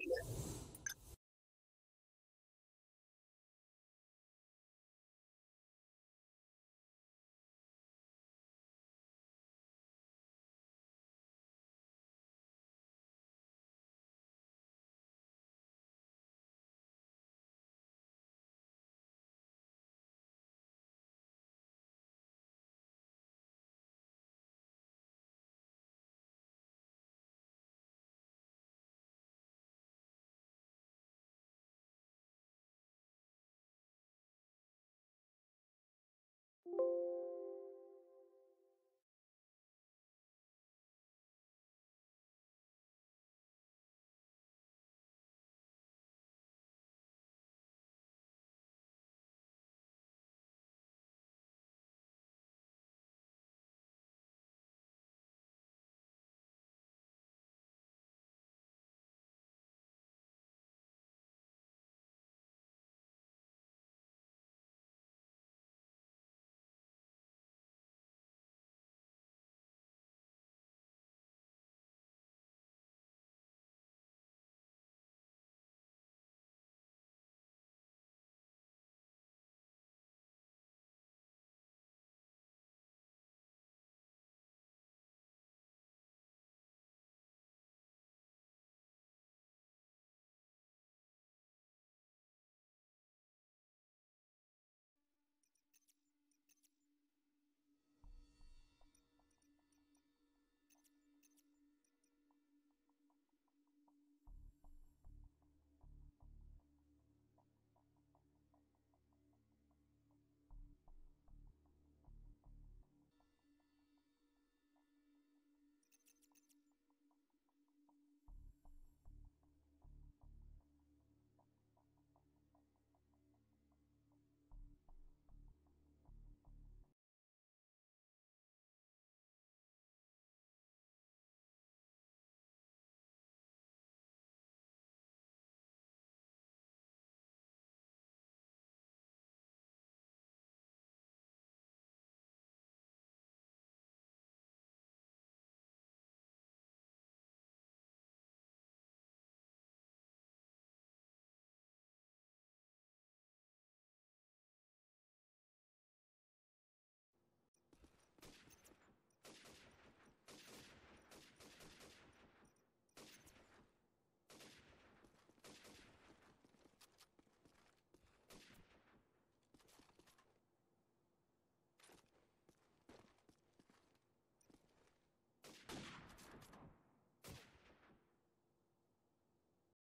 here.